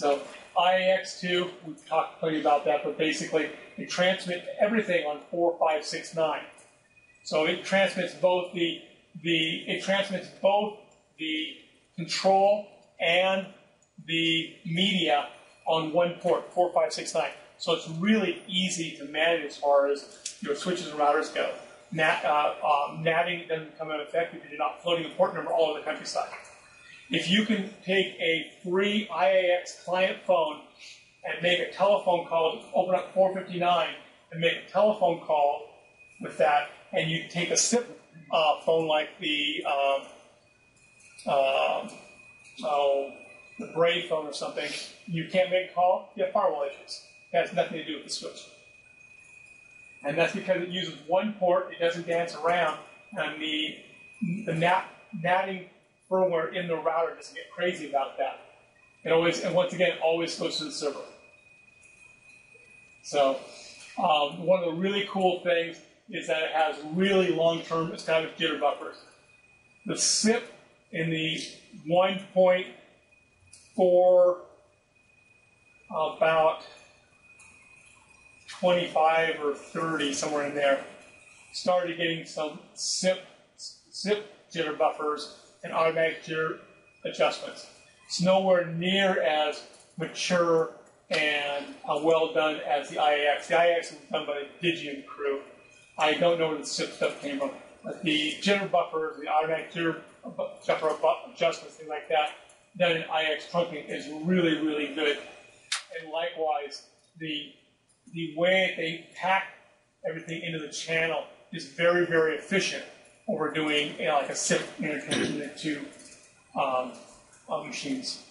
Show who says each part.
Speaker 1: So IAX2, we've talked plenty about that, but basically it transmits everything on 4569. So it transmits both the, the it transmits both the control and the media on one port, 4569. So it's really easy to manage as far as your switches and routers go. NAT, uh, um, NATing doesn't come into effect if you're not floating a port number all over the countryside. If you can take a free IAX client phone and make a telephone call, open up 459 and make a telephone call with that, and you take a SIP uh, phone like the um, uh, oh, the Bria phone or something, you can't make a call, you have firewall issues. It has nothing to do with the switch. And that's because it uses one port, it doesn't dance around, and the, the NAT, NATing firmware in the router doesn't get crazy about that. It always, and once again, it always goes to the server. So, um, one of the really cool things is that it has really long-term established jitter buffers. The SIP in the 1.4 about 25 or 30, somewhere in there, started getting some SIP, SIP jitter buffers and automatic jitter adjustments. It's nowhere near as mature and uh, well done as the IAX. The IAX was done by the Digium crew. I don't know where the SIP stuff came from. But the jitter buffers, the automatic jitter buffer adjustments, things like that, done in IAX trunking is really, really good. And likewise, the the way they pack everything into the channel is very, very efficient when we're doing you know, like a SIP interconnection to um, machines.